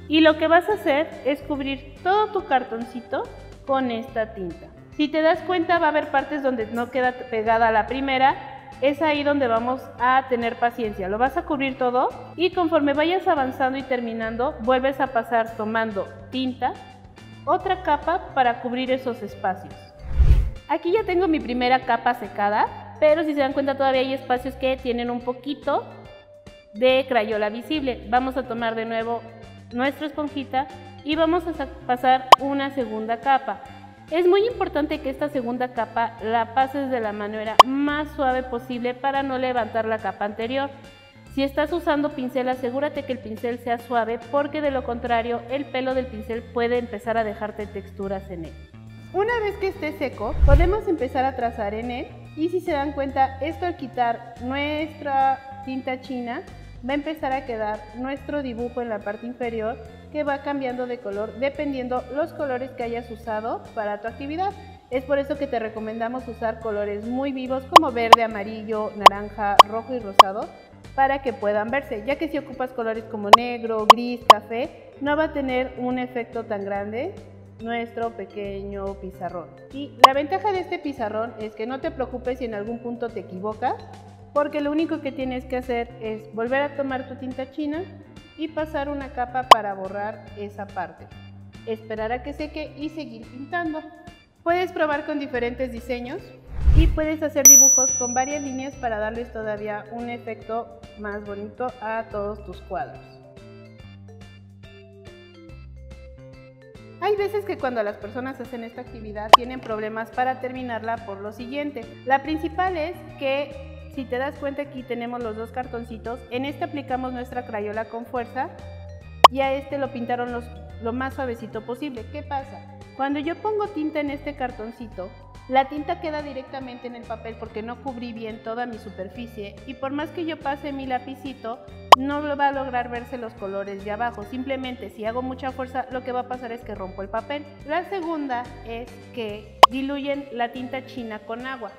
Y lo que vas a hacer es cubrir todo tu cartoncito con esta tinta. Si te das cuenta va a haber partes donde no queda pegada la primera, es ahí donde vamos a tener paciencia. Lo vas a cubrir todo y conforme vayas avanzando y terminando, vuelves a pasar tomando tinta, otra capa para cubrir esos espacios. Aquí ya tengo mi primera capa secada, pero si se dan cuenta todavía hay espacios que tienen un poquito de crayola visible. Vamos a tomar de nuevo nuestra esponjita y vamos a pasar una segunda capa. Es muy importante que esta segunda capa la pases de la manera más suave posible para no levantar la capa anterior. Si estás usando pincel, asegúrate que el pincel sea suave porque de lo contrario el pelo del pincel puede empezar a dejarte texturas en él. Una vez que esté seco, podemos empezar a trazar en él y si se dan cuenta, esto al quitar nuestra tinta china va a empezar a quedar nuestro dibujo en la parte inferior que va cambiando de color dependiendo los colores que hayas usado para tu actividad. Es por eso que te recomendamos usar colores muy vivos como verde, amarillo, naranja, rojo y rosado para que puedan verse, ya que si ocupas colores como negro, gris, café, no va a tener un efecto tan grande nuestro pequeño pizarrón. Y la ventaja de este pizarrón es que no te preocupes si en algún punto te equivocas, porque lo único que tienes que hacer es volver a tomar tu tinta china y pasar una capa para borrar esa parte. Esperar a que seque y seguir pintando. Puedes probar con diferentes diseños y puedes hacer dibujos con varias líneas para darles todavía un efecto más bonito a todos tus cuadros. Hay veces que cuando las personas hacen esta actividad tienen problemas para terminarla por lo siguiente. La principal es que si te das cuenta aquí tenemos los dos cartoncitos, en este aplicamos nuestra crayola con fuerza y a este lo pintaron lo más suavecito posible. ¿Qué pasa? Cuando yo pongo tinta en este cartoncito, la tinta queda directamente en el papel porque no cubrí bien toda mi superficie y por más que yo pase mi lapicito, no va a lograr verse los colores de abajo. Simplemente si hago mucha fuerza, lo que va a pasar es que rompo el papel. La segunda es que diluyen la tinta china con agua.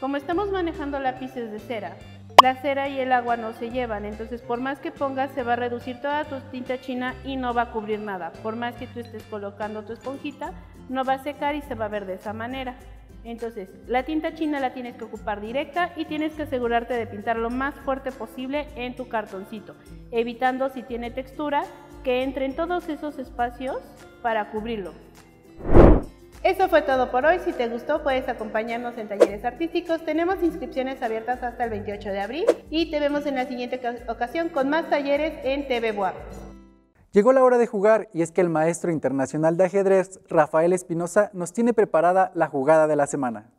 Como estamos manejando lápices de cera, la cera y el agua no se llevan, entonces por más que pongas se va a reducir toda tu tinta china y no va a cubrir nada. Por más que tú estés colocando tu esponjita, no va a secar y se va a ver de esa manera. Entonces, la tinta china la tienes que ocupar directa y tienes que asegurarte de pintar lo más fuerte posible en tu cartoncito, evitando si tiene textura que entre en todos esos espacios para cubrirlo. Eso fue todo por hoy. Si te gustó, puedes acompañarnos en talleres artísticos. Tenemos inscripciones abiertas hasta el 28 de abril y te vemos en la siguiente ocasión con más talleres en TV Boab. Llegó la hora de jugar y es que el maestro internacional de ajedrez, Rafael Espinosa, nos tiene preparada la jugada de la semana.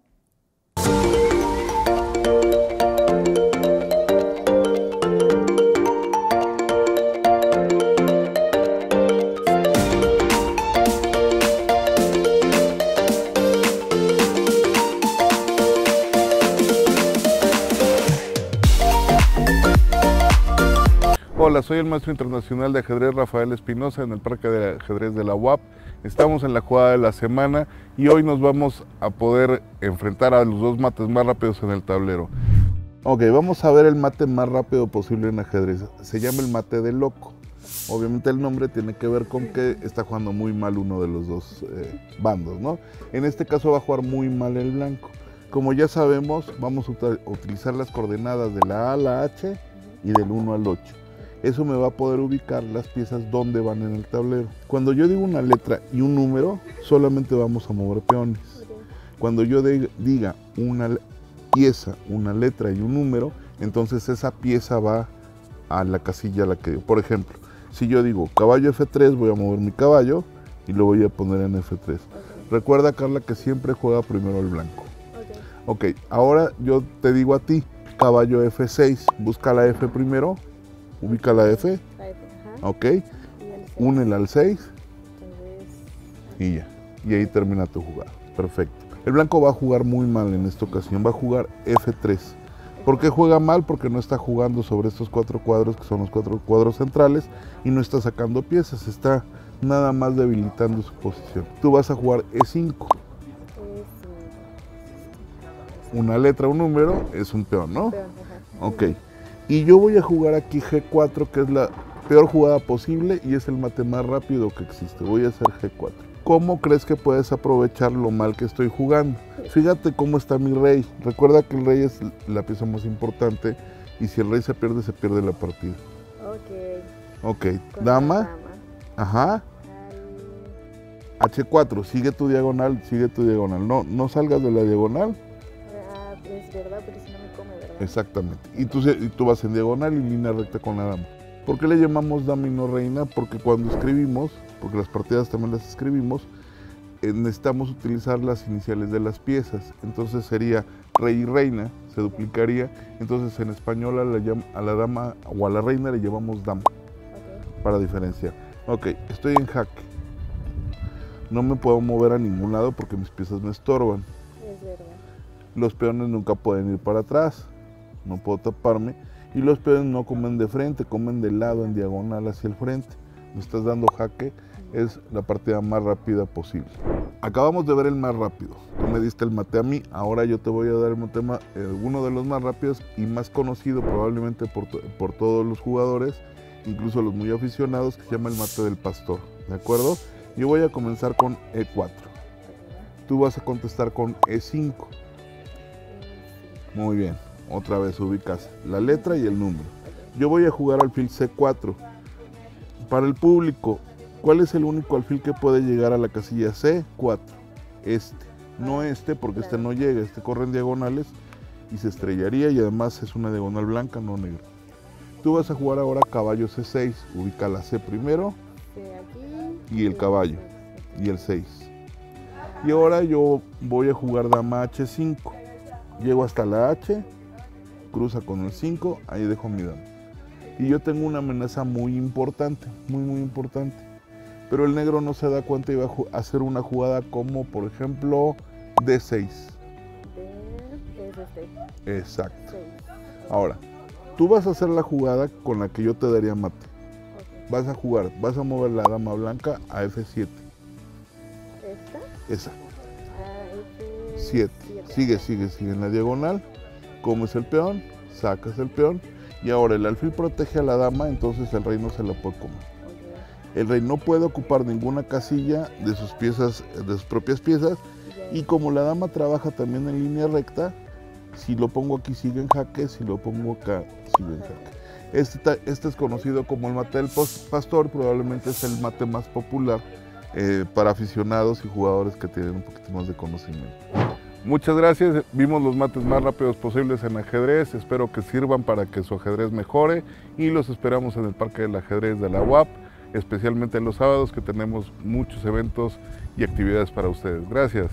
Soy el maestro internacional de ajedrez Rafael Espinosa en el Parque de Ajedrez de la UAP. Estamos en la jugada de la semana y hoy nos vamos a poder enfrentar a los dos mates más rápidos en el tablero. Ok, vamos a ver el mate más rápido posible en ajedrez. Se llama el mate de loco. Obviamente el nombre tiene que ver con que está jugando muy mal uno de los dos eh, bandos, ¿no? En este caso va a jugar muy mal el blanco. Como ya sabemos, vamos a utilizar las coordenadas de la A a la H y del 1 al 8 eso me va a poder ubicar las piezas donde van en el tablero. Cuando yo digo una letra y un número, solamente vamos a mover peones. Cuando yo diga una pieza, una letra y un número, entonces esa pieza va a la casilla a la que Por ejemplo, si yo digo caballo F3, voy a mover mi caballo y lo voy a poner en F3. Recuerda, Carla, que siempre juega primero el blanco. ok, ahora yo te digo a ti, caballo F6, busca la F primero ubica la F. La F ok. Únela al 6. Y ya. Y ahí termina tu jugada. Perfecto. El blanco va a jugar muy mal en esta ocasión. Va a jugar F3. ¿Por qué juega mal? Porque no está jugando sobre estos cuatro cuadros que son los cuatro cuadros centrales y no está sacando piezas. Está nada más debilitando su posición. Tú vas a jugar E5. Una letra, un número, es un peón, ¿no? Ok. Y yo voy a jugar aquí G4, que es la peor jugada posible y es el mate más rápido que existe. Voy a hacer G4. ¿Cómo crees que puedes aprovechar lo mal que estoy jugando? Fíjate cómo está mi rey. Recuerda que el rey es la pieza más importante y si el rey se pierde, se pierde la partida. Ok. Ok, dama. Ajá. H4, sigue tu diagonal, sigue tu diagonal. No, no salgas de la diagonal. Ah, es verdad, pero Exactamente. Y tú, tú vas en diagonal y línea recta con la dama. ¿Por qué le llamamos dama y no reina? Porque cuando escribimos, porque las partidas también las escribimos, eh, necesitamos utilizar las iniciales de las piezas. Entonces sería rey y reina, se duplicaría. Entonces en español a la, llam- a la dama o a la reina le llamamos dama para diferenciar. Ok, estoy en jaque. No me puedo mover a ningún lado porque mis piezas me estorban. Es verdad. Los peones nunca pueden ir para atrás. No puedo taparme. Y los peones no comen de frente, comen de lado, en diagonal hacia el frente. Me estás dando jaque. Es la partida más rápida posible. Acabamos de ver el más rápido. Tú me diste el mate a mí. Ahora yo te voy a dar el mate ma- eh, uno de los más rápidos y más conocido probablemente por, por todos los jugadores, incluso los muy aficionados, que se llama el mate del pastor. ¿De acuerdo? Yo voy a comenzar con E4. Tú vas a contestar con E5. Muy bien. Otra vez ubicas la letra y el número. Yo voy a jugar alfil C4. Para el público, ¿cuál es el único alfil que puede llegar a la casilla C4? Este. No este, porque este no llega. Este corre en diagonales y se estrellaría y además es una diagonal blanca, no negra. Tú vas a jugar ahora caballo C6. Ubica la C primero y el caballo y el 6. Y ahora yo voy a jugar dama H5. Llego hasta la H, cruza con el 5, ahí dejo mi dama. Y yo tengo una amenaza muy importante, muy muy importante. Pero el negro no se da cuenta y va a hacer una jugada como por ejemplo D6. Exacto. Exacto. tú vas a hacer la jugada con la que yo te daría mate. Vas a jugar, vas a mover la dama blanca a F7. ¿Esta? Esa. Ah, 7. Sigue, sigue, sigue en la diagonal. Comes el peón, sacas el peón. Y ahora el alfil protege a la dama, entonces el rey no se la puede comer. El rey no puede ocupar ninguna casilla de sus piezas, de sus propias piezas. Y como la dama trabaja también en línea recta, si lo pongo aquí sigue en jaque, si lo pongo acá sigue en jaque. Este, este es conocido como el mate del pastor, probablemente es el mate más popular eh, para aficionados y jugadores que tienen un poquito más de conocimiento. Muchas gracias, vimos los mates más rápidos posibles en ajedrez, espero que sirvan para que su ajedrez mejore y los esperamos en el Parque del Ajedrez de la UAP, especialmente en los sábados que tenemos muchos eventos y actividades para ustedes. Gracias.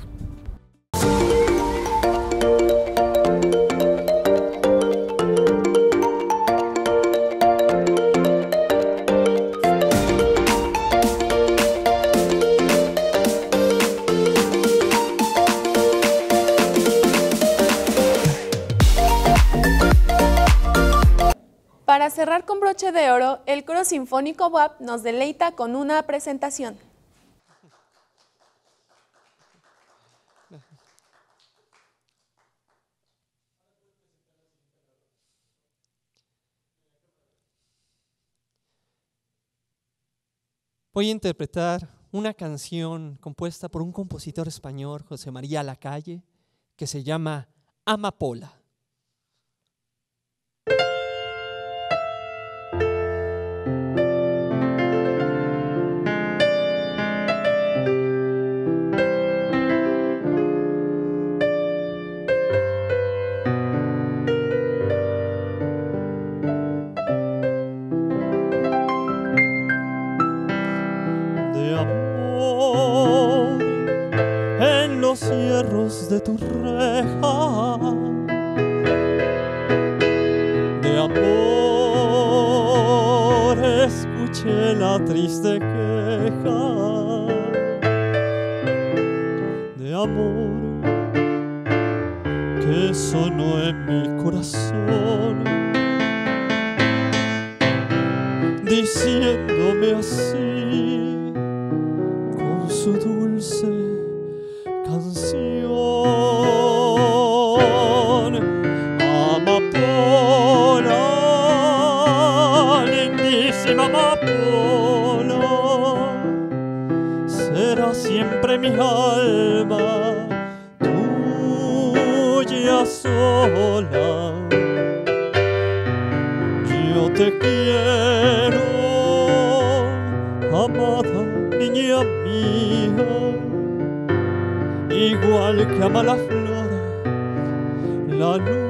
El coro sinfónico WAP nos deleita con una presentación. Voy a interpretar una canción compuesta por un compositor español, José María Lacalle, que se llama Amapola. De tu reja, de amor escuché la triste queja, de amor que sonó en mi corazón diciéndome así mi alma tuya sola. Yo te quiero, amada niña mía, igual que ama la flor, la luz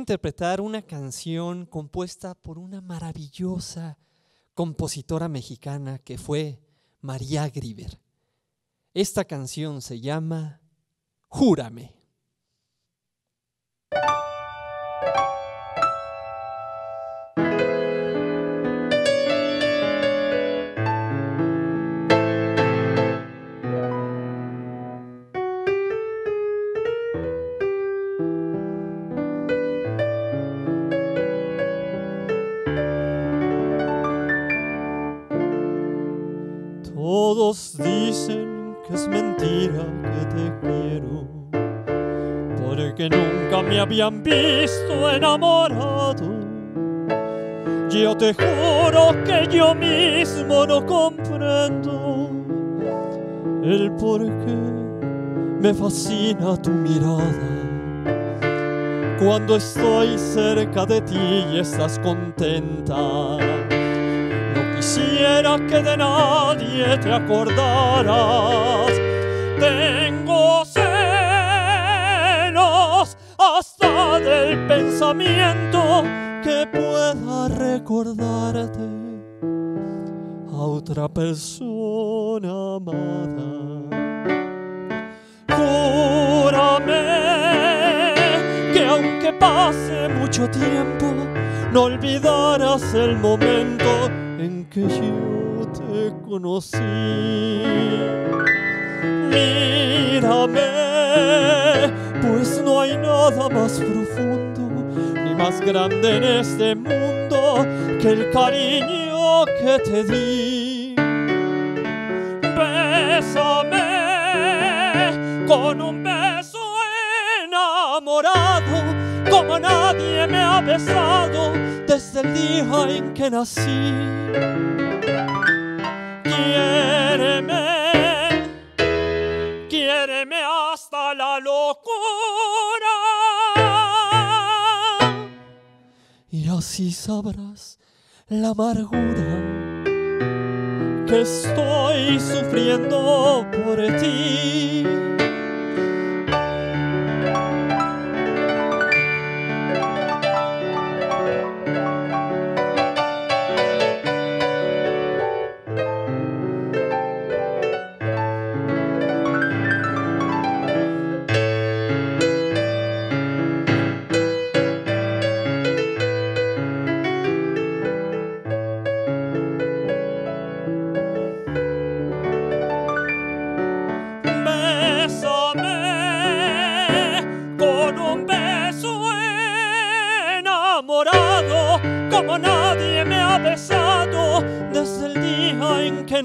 interpretar una canción compuesta por una maravillosa compositora mexicana que fue María Griver. Esta canción se llama Júrame. Todos dicen que es mentira que te quiero, porque nunca me habían visto enamorado. Yo te juro que yo mismo no comprendo el por qué me fascina tu mirada. Cuando estoy cerca de ti y estás contenta. Quisiera que de nadie te acordaras. Tengo celos hasta del pensamiento que pueda recordarte a otra persona amada. Júrame que aunque pase mucho tiempo, no olvidarás el momento en que yo te conocí. Mírame, pues no hay nada más profundo ni más grande en este mundo que el cariño que te di. Bésame con un beso enamorado como nadie me ha besado desde el día en que nací. Quiéreme, quiéreme hasta la locura. Y así sabrás la amargura que estoy sufriendo por ti.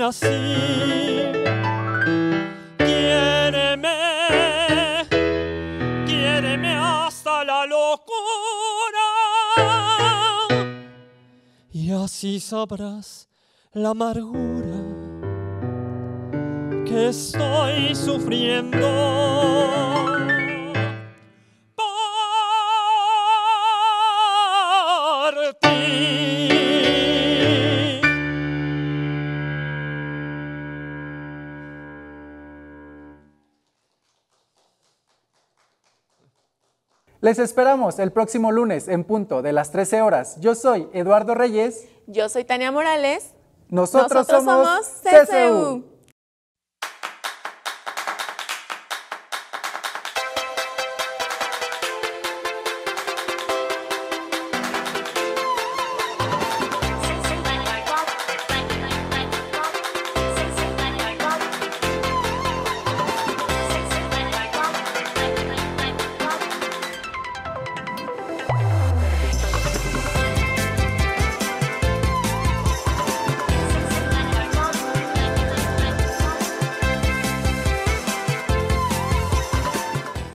Nací. Quiéreme, quiéreme hasta la locura y así sabrás la amargura que estoy sufriendo. Les esperamos el próximo lunes en punto de las 13 horas. Yo soy Eduardo Reyes. Yo soy Tania Morales. Nosotros, Nosotros somos, somos CCU. CCU.